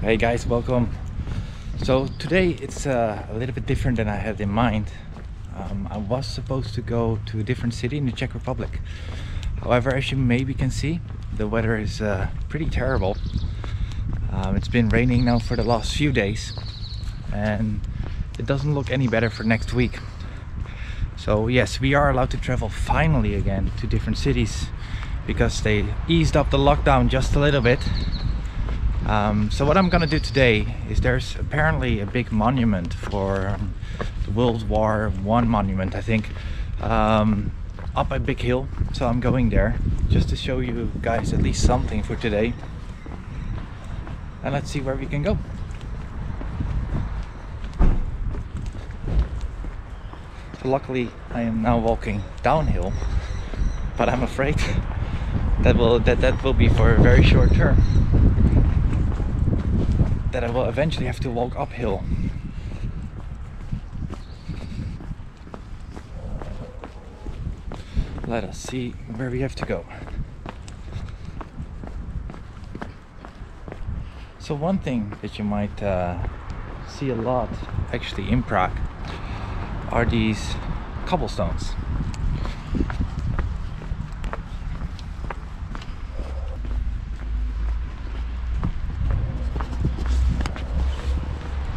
Hey guys, welcome. So today it's uh, a little bit different than I had in mind. Um, I was supposed to go to a different city in the Czech Republic. However, as you maybe can see, the weather is uh, pretty terrible. Um, it's been raining now for the last few days and it doesn't look any better for next week. So yes, we are allowed to travel finally again to different cities because they eased up the lockdown just a little bit um, so what I'm gonna do today is there's apparently a big monument for um, the World War One monument, I think, um, up a big hill. So I'm going there just to show you guys at least something for today. And let's see where we can go. So luckily I am now walking downhill, but I'm afraid that will that that will be for a very short term that I will eventually have to walk uphill. Let us see where we have to go. So one thing that you might uh, see a lot actually in Prague are these cobblestones.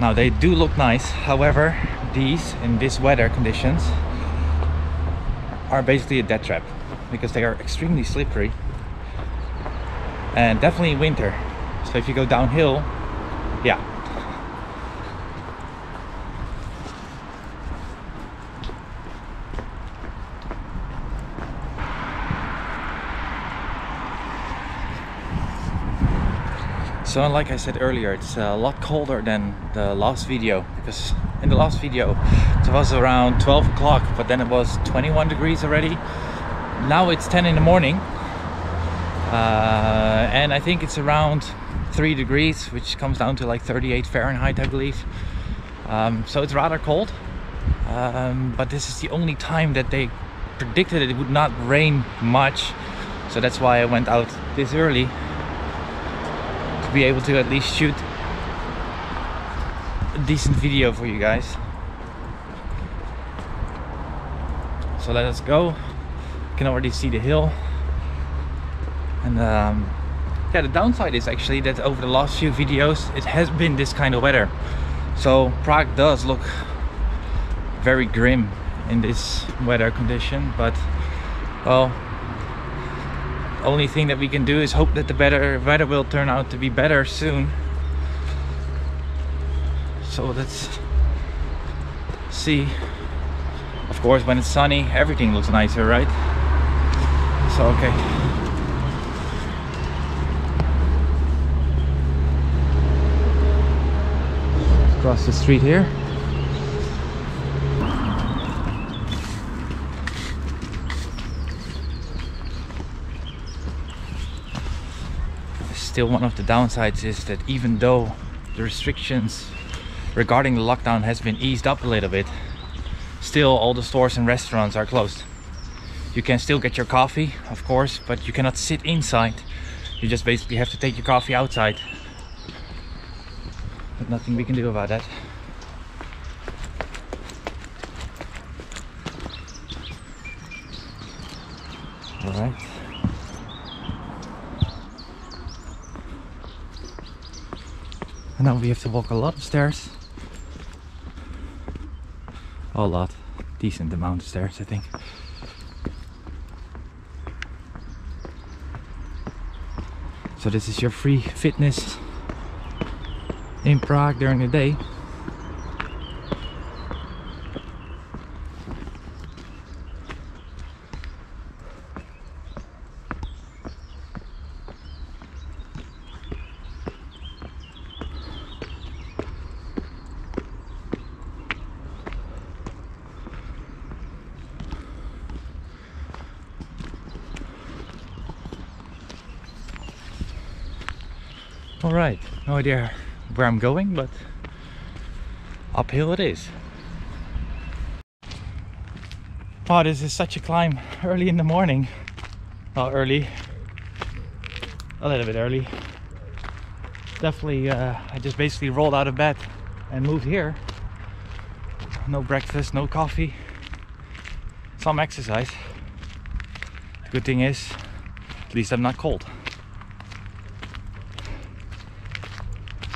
Now they do look nice, however, these in this weather conditions are basically a death trap because they are extremely slippery and definitely in winter. So if you go downhill, yeah, So like I said earlier, it's a lot colder than the last video because in the last video it was around 12 o'clock but then it was 21 degrees already. Now it's 10 in the morning uh, and I think it's around 3 degrees which comes down to like 38 Fahrenheit I believe. Um, so it's rather cold um, but this is the only time that they predicted it would not rain much so that's why I went out this early be able to at least shoot a decent video for you guys. So let us go. You can already see the hill. And um, yeah, the downside is actually that over the last few videos it has been this kind of weather. So Prague does look very grim in this weather condition, but well, only thing that we can do is hope that the better weather will turn out to be better soon. So let's see. Of course when it's sunny everything looks nicer right? So okay. Across the street here still one of the downsides is that even though the restrictions regarding the lockdown has been eased up a little bit still all the stores and restaurants are closed. You can still get your coffee of course but you cannot sit inside. You just basically have to take your coffee outside. But nothing we can do about that all right And now we have to walk a lot of stairs. A lot. Decent amount of stairs, I think. So this is your free fitness in Prague during the day. All right, no idea where I'm going, but uphill it is. Wow, this is such a climb. Early in the morning. Well, early, a little bit early. definitely uh, I just basically rolled out of bed and moved here. No breakfast no coffee. Some exercise. The good thing is at least I'm not cold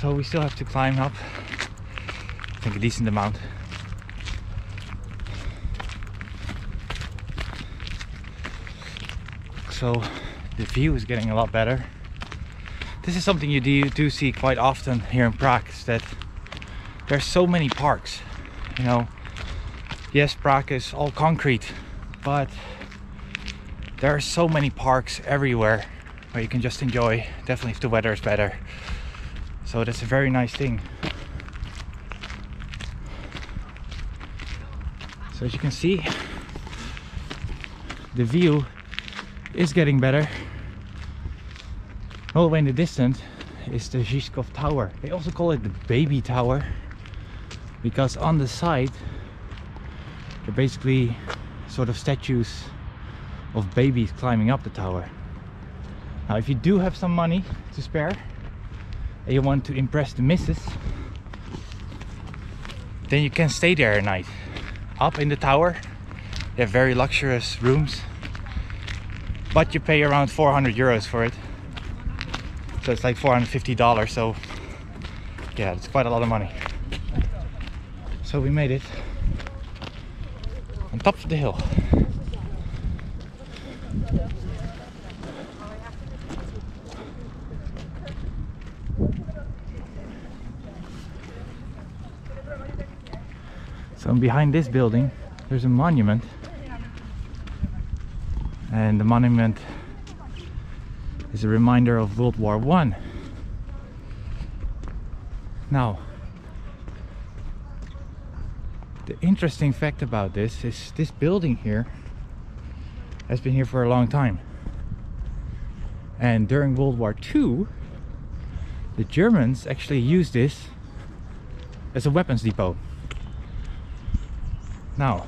so we still have to climb up. I think a decent amount. So the view is getting a lot better. This is something you do, do see quite often here in Prague is that there's so many parks you know. Yes Prague is all concrete but there are so many parks everywhere where you can just enjoy. Definitely if the weather is better so that's a very nice thing so as you can see the view is getting better all the way in the distance is the Žižkov Tower. They also call it the baby tower because on the side they're basically sort of statues of babies climbing up the tower. Now if you do have some money to spare you want to impress the missus then you can stay there at night. Up in the tower they have very luxurious rooms but you pay around 400 euros for it. So it's like $450 so yeah it's quite a lot of money. So we made it on top of the hill so behind this building there's a monument and the monument is a reminder of World War One. Now, the interesting fact about this is this building here has been here for a long time. And during World War II, the Germans actually used this as a weapons depot. Now,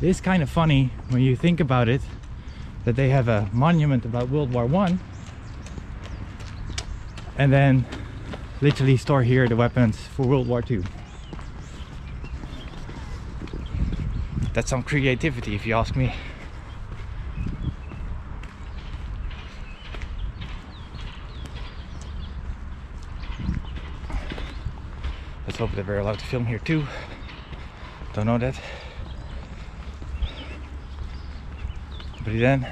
it is kind of funny when you think about it that they have a monument about World War One, and then literally store here the weapons for World War Two. That's some creativity, if you ask me. Let's hope that we're allowed to film here too. Don't know that. But then,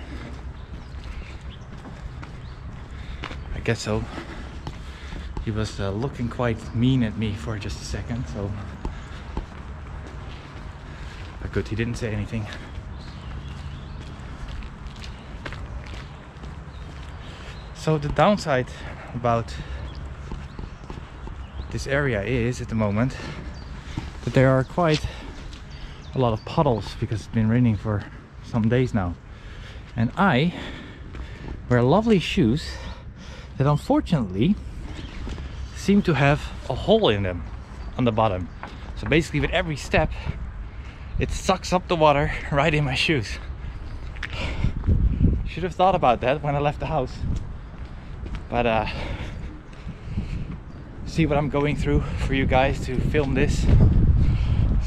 I guess so. He was uh, looking quite mean at me for just a second, so. But good, he didn't say anything. So the downside about this area is at the moment that there are quite a lot of puddles because it's been raining for some days now. And I wear lovely shoes that unfortunately seem to have a hole in them on the bottom. So basically with every step it sucks up the water right in my shoes. Should have thought about that when I left the house. But uh see what I'm going through for you guys to film this.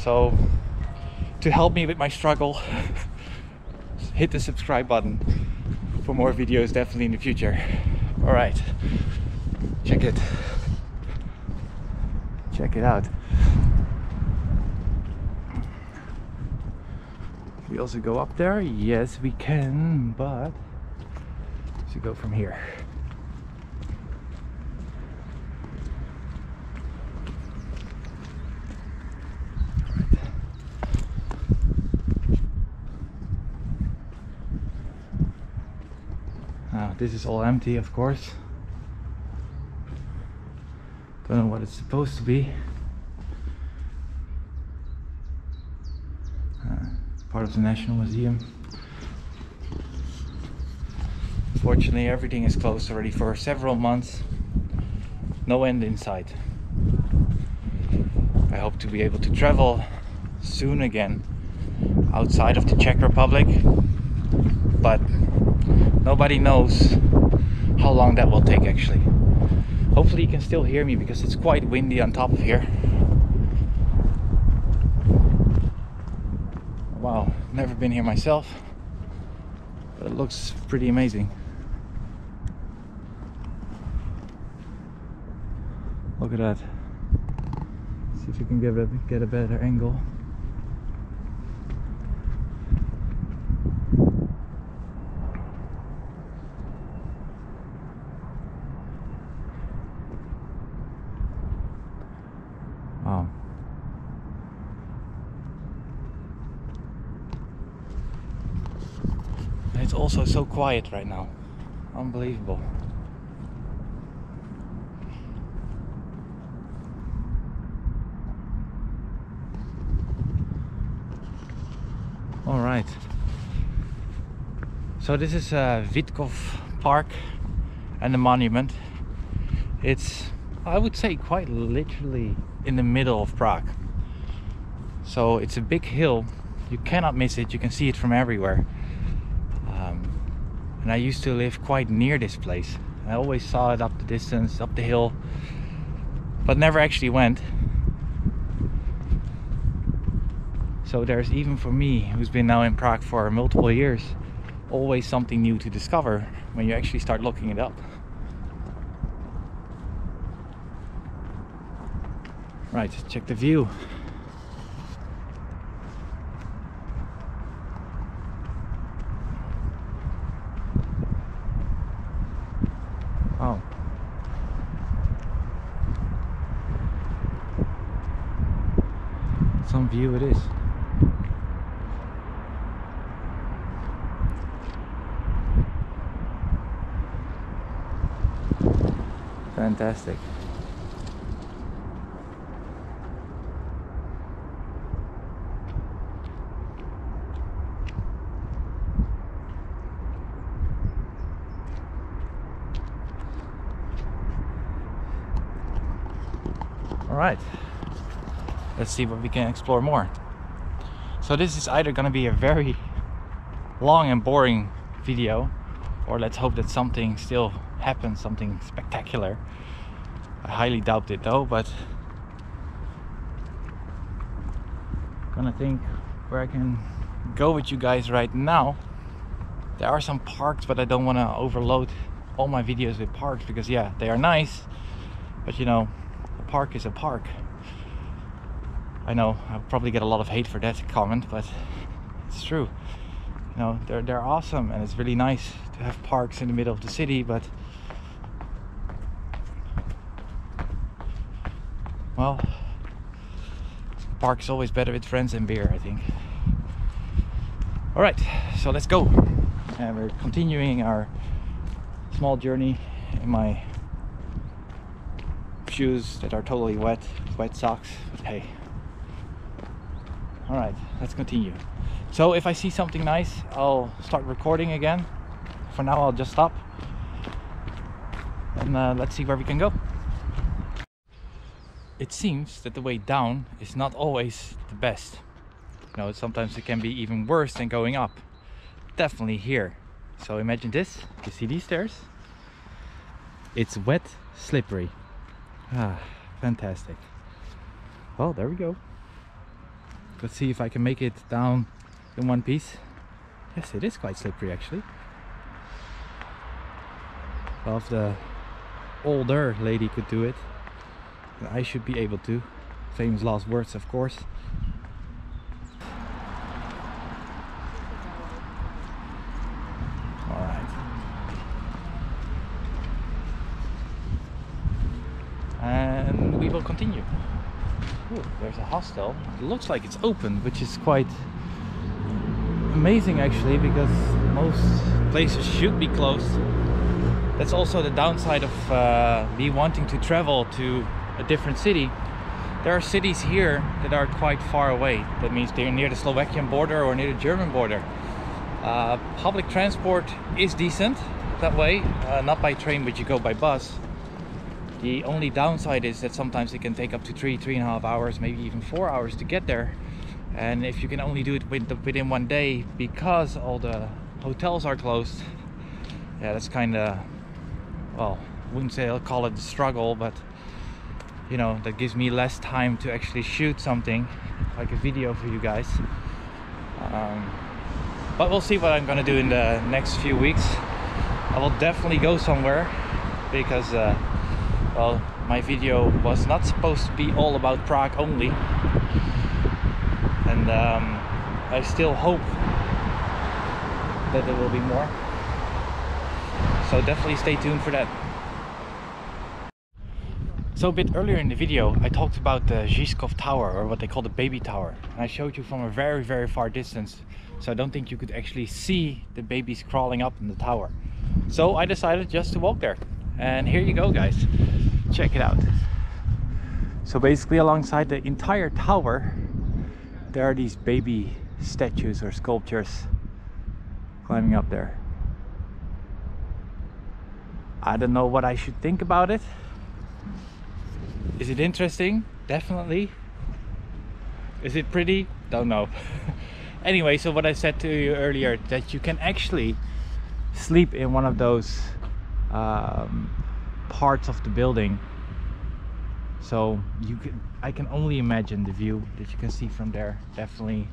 So to help me with my struggle hit the subscribe button for more videos definitely in the future. All right, check it. Check it out. we also go up there? Yes, we can, but to go from here. This is all empty of course. Don't know what it's supposed to be. Uh, part of the National Museum. Fortunately, everything is closed already for several months. No end in sight. I hope to be able to travel soon again outside of the Czech Republic but nobody knows how long that will take actually. Hopefully you can still hear me because it's quite windy on top of here. Wow never been here myself but it looks pretty amazing. Look at that. See if you can get a, get a better angle Wow. And it's also so quiet right now. Unbelievable. All right. So this is uh, Vitkov Park and the monument. It's, I would say, quite literally in the middle of Prague. So it's a big hill. You cannot miss it. You can see it from everywhere. And I used to live quite near this place. I always saw it up the distance, up the hill, but never actually went. So there's even for me, who's been now in Prague for multiple years, always something new to discover when you actually start looking it up. Right, check the view. Oh. Some view it is. Fantastic. All right, let's see what we can explore more. So this is either gonna be a very long and boring video, or let's hope that something still happens, something spectacular. I highly doubt it though, but gonna think where I can go with you guys right now. There are some parks, but I don't want to overload all my videos with parks because yeah, they are nice, but you know, a park is a park. I know I'll probably get a lot of hate for that comment, but it's true. You know, they're they're awesome and it's really nice to have parks in the middle of the city, but well, park is always better with friends and beer, I think. All right, so let's go. And we're continuing our small journey in my shoes that are totally wet, wet socks, but hey. All right, let's continue. So if I see something nice, I'll start recording again. For now, I'll just stop. And uh, let's see where we can go. It seems that the way down is not always the best. You know, sometimes it can be even worse than going up. Definitely here. So imagine this. You see these stairs? It's wet, slippery. Ah, fantastic. Well, there we go. Let's see if I can make it down in one piece. Yes, it is quite slippery actually. Well, if the older lady could do it, I should be able to. Famous last words, of course. All right. And we will continue. Ooh, there's a hostel. It looks like it's open, which is quite amazing actually because most places should be closed. That's also the downside of uh, me wanting to travel to a different city. There are cities here that are quite far away. That means they're near the Slovakian border or near the German border. Uh, public transport is decent that way, uh, not by train, but you go by bus. The only downside is that sometimes it can take up to three, three and a half hours, maybe even four hours to get there. And if you can only do it within one day because all the hotels are closed, yeah, that's kind of, well, wouldn't say I'll call it a struggle, but you know that gives me less time to actually shoot something like a video for you guys. Um, but we'll see what I'm gonna do in the next few weeks. I will definitely go somewhere because, uh, well, my video was not supposed to be all about Prague only, and um, I still hope that there will be more. So definitely stay tuned for that. So a bit earlier in the video I talked about the Žižkov Tower or what they call the baby tower and I showed you from a very very far distance so I don't think you could actually see the babies crawling up in the tower. So I decided just to walk there and here you go guys check it out. So basically alongside the entire tower there are these baby statues or sculptures climbing up there. I don't know what I should think about it. Is it interesting? Definitely. Is it pretty? Don't know. anyway, so what I said to you earlier, that you can actually sleep in one of those um, parts of the building. So you can, I can only imagine the view that you can see from there, definitely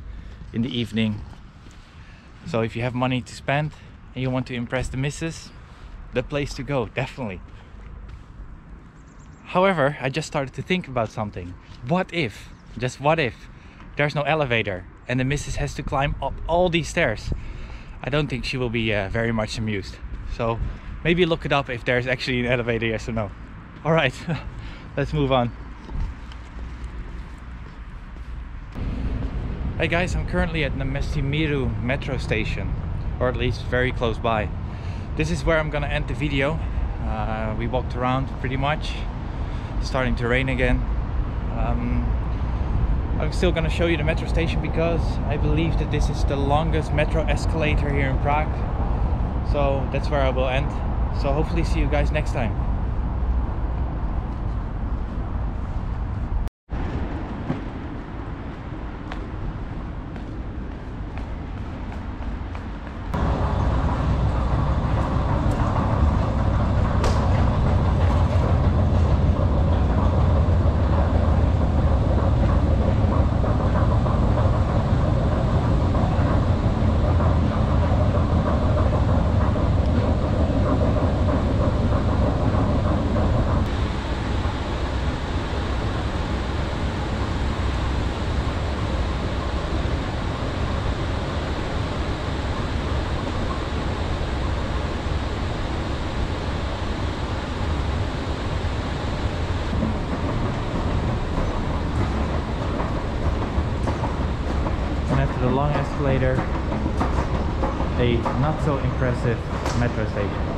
in the evening. So if you have money to spend and you want to impress the missus, the place to go, definitely. However, I just started to think about something. What if, just what if, there's no elevator and the missus has to climb up all these stairs? I don't think she will be uh, very much amused. So maybe look it up if there's actually an elevator, yes or no. All right, let's move on. Hey guys, I'm currently at Náměstí Míru metro station, or at least very close by. This is where I'm gonna end the video. Uh, we walked around pretty much. It's starting to rain again. Um, I'm still gonna show you the metro station because I believe that this is the longest metro escalator here in Prague. So that's where I will end. So hopefully see you guys next time. and after escalator a not so impressive metro station